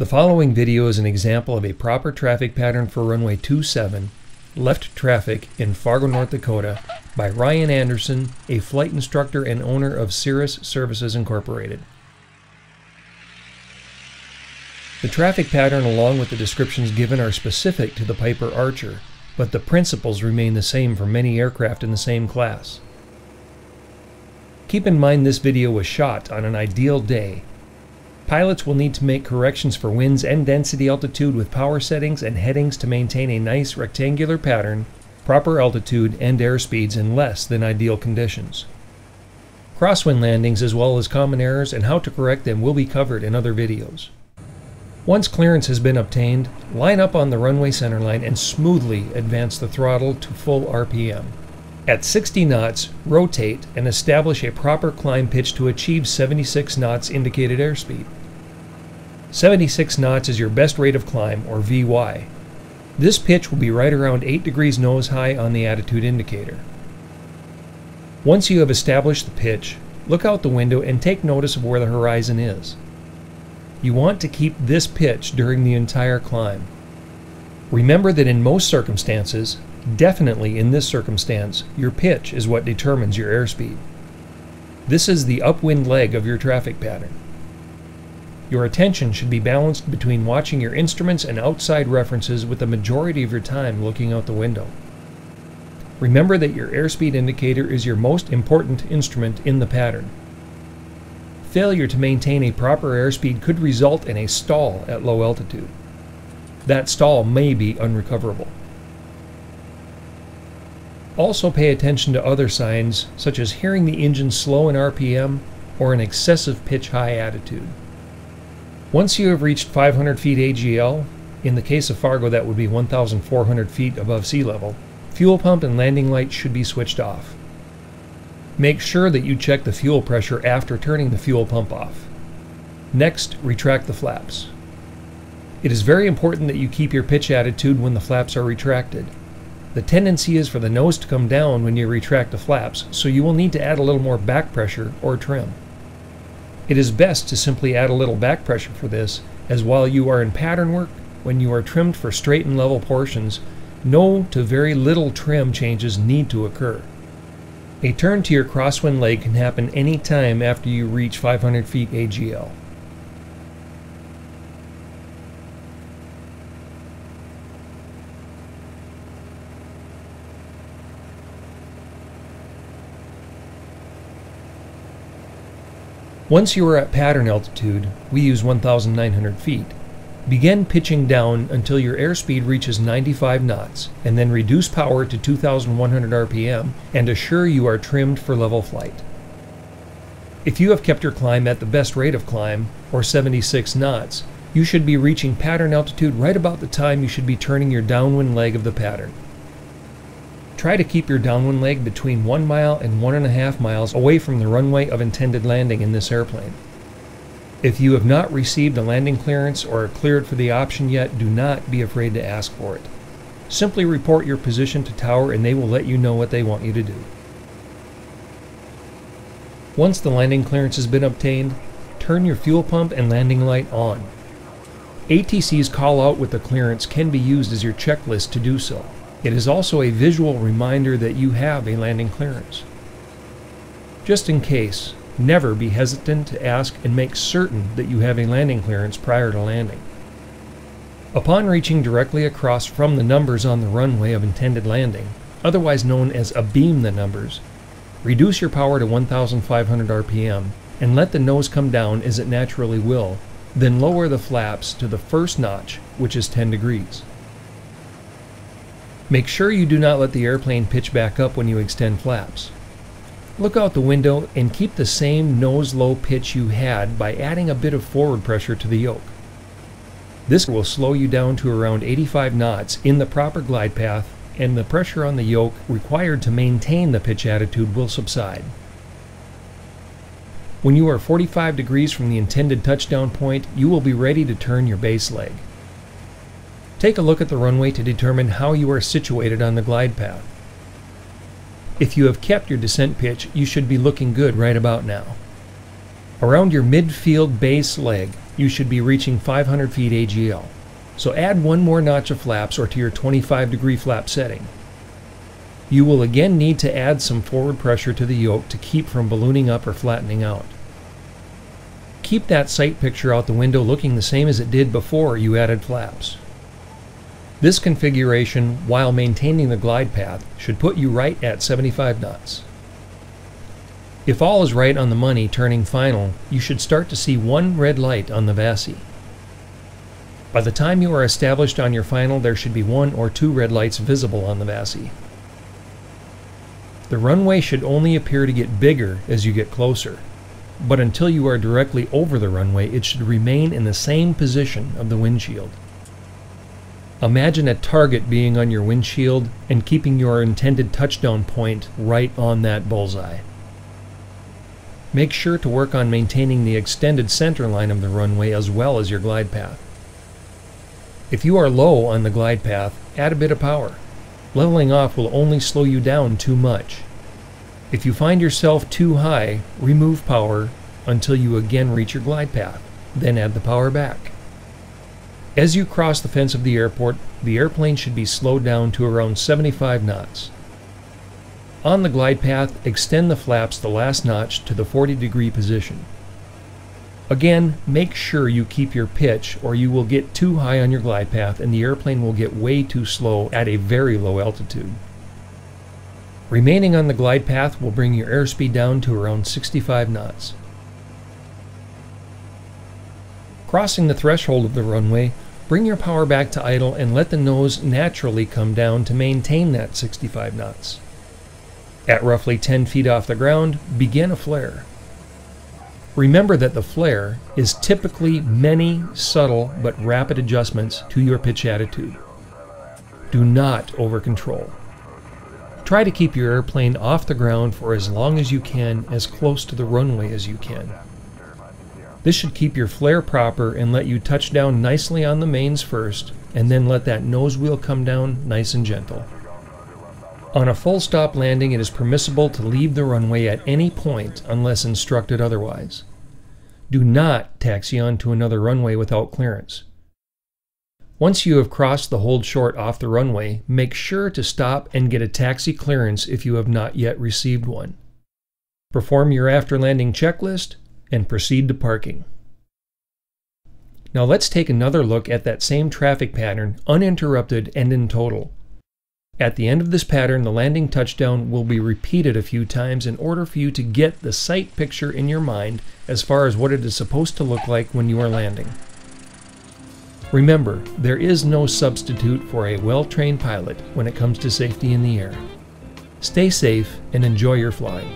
The following video is an example of a proper traffic pattern for runway 27, left traffic in Fargo, North Dakota by Ryan Anderson, a flight instructor and owner of Cirrus Services Incorporated. The traffic pattern along with the descriptions given are specific to the Piper Archer, but the principles remain the same for many aircraft in the same class. Keep in mind this video was shot on an ideal day Pilots will need to make corrections for winds and density altitude with power settings and headings to maintain a nice rectangular pattern, proper altitude, and airspeeds in less than ideal conditions. Crosswind landings as well as common errors and how to correct them will be covered in other videos. Once clearance has been obtained, line up on the runway centerline and smoothly advance the throttle to full RPM. At 60 knots, rotate and establish a proper climb pitch to achieve 76 knots indicated airspeed. 76 knots is your best rate of climb, or VY. This pitch will be right around 8 degrees nose high on the attitude indicator. Once you have established the pitch, look out the window and take notice of where the horizon is. You want to keep this pitch during the entire climb. Remember that in most circumstances, definitely in this circumstance, your pitch is what determines your airspeed. This is the upwind leg of your traffic pattern. Your attention should be balanced between watching your instruments and outside references with the majority of your time looking out the window. Remember that your airspeed indicator is your most important instrument in the pattern. Failure to maintain a proper airspeed could result in a stall at low altitude. That stall may be unrecoverable. Also pay attention to other signs such as hearing the engine slow in RPM or an excessive pitch high attitude. Once you have reached 500 feet AGL, in the case of Fargo that would be 1,400 feet above sea level, fuel pump and landing lights should be switched off. Make sure that you check the fuel pressure after turning the fuel pump off. Next, retract the flaps. It is very important that you keep your pitch attitude when the flaps are retracted. The tendency is for the nose to come down when you retract the flaps, so you will need to add a little more back pressure or trim. It is best to simply add a little back pressure for this, as while you are in pattern work, when you are trimmed for straight and level portions, no to very little trim changes need to occur. A turn to your crosswind leg can happen any time after you reach 500 feet AGL. Once you are at pattern altitude, we use 1,900 feet. Begin pitching down until your airspeed reaches 95 knots, and then reduce power to 2,100 RPM and assure you are trimmed for level flight. If you have kept your climb at the best rate of climb, or 76 knots, you should be reaching pattern altitude right about the time you should be turning your downwind leg of the pattern. Try to keep your downwind leg between 1 mile and 1.5 miles away from the runway of intended landing in this airplane. If you have not received a landing clearance or are cleared for the option yet, do not be afraid to ask for it. Simply report your position to tower and they will let you know what they want you to do. Once the landing clearance has been obtained, turn your fuel pump and landing light on. ATC's call out with the clearance can be used as your checklist to do so. It is also a visual reminder that you have a landing clearance. Just in case, never be hesitant to ask and make certain that you have a landing clearance prior to landing. Upon reaching directly across from the numbers on the runway of intended landing, otherwise known as abeam the numbers, reduce your power to 1500 RPM and let the nose come down as it naturally will, then lower the flaps to the first notch, which is 10 degrees. Make sure you do not let the airplane pitch back up when you extend flaps. Look out the window and keep the same nose low pitch you had by adding a bit of forward pressure to the yoke. This will slow you down to around 85 knots in the proper glide path and the pressure on the yoke required to maintain the pitch attitude will subside. When you are 45 degrees from the intended touchdown point, you will be ready to turn your base leg. Take a look at the runway to determine how you are situated on the glide path. If you have kept your descent pitch, you should be looking good right about now. Around your midfield base leg, you should be reaching 500 feet AGL. So add one more notch of flaps or to your 25 degree flap setting. You will again need to add some forward pressure to the yoke to keep from ballooning up or flattening out. Keep that sight picture out the window looking the same as it did before you added flaps. This configuration, while maintaining the glide path, should put you right at 75 knots. If all is right on the money turning final, you should start to see one red light on the VASI. By the time you are established on your final, there should be one or two red lights visible on the VASI. The runway should only appear to get bigger as you get closer, but until you are directly over the runway, it should remain in the same position of the windshield. Imagine a target being on your windshield and keeping your intended touchdown point right on that bullseye. Make sure to work on maintaining the extended center line of the runway as well as your glide path. If you are low on the glide path, add a bit of power. Leveling off will only slow you down too much. If you find yourself too high, remove power until you again reach your glide path, then add the power back. As you cross the fence of the airport, the airplane should be slowed down to around 75 knots. On the glide path, extend the flaps the last notch to the 40 degree position. Again, make sure you keep your pitch or you will get too high on your glide path and the airplane will get way too slow at a very low altitude. Remaining on the glide path will bring your airspeed down to around 65 knots. Crossing the threshold of the runway, bring your power back to idle and let the nose naturally come down to maintain that 65 knots. At roughly 10 feet off the ground, begin a flare. Remember that the flare is typically many subtle but rapid adjustments to your pitch attitude. Do not over control. Try to keep your airplane off the ground for as long as you can, as close to the runway as you can. This should keep your flare proper and let you touch down nicely on the mains first, and then let that nose wheel come down nice and gentle. On a full stop landing, it is permissible to leave the runway at any point unless instructed otherwise. Do not taxi onto another runway without clearance. Once you have crossed the hold short off the runway, make sure to stop and get a taxi clearance if you have not yet received one. Perform your after landing checklist and proceed to parking. Now let's take another look at that same traffic pattern uninterrupted and in total. At the end of this pattern, the landing touchdown will be repeated a few times in order for you to get the sight picture in your mind as far as what it is supposed to look like when you are landing. Remember, there is no substitute for a well-trained pilot when it comes to safety in the air. Stay safe and enjoy your flying.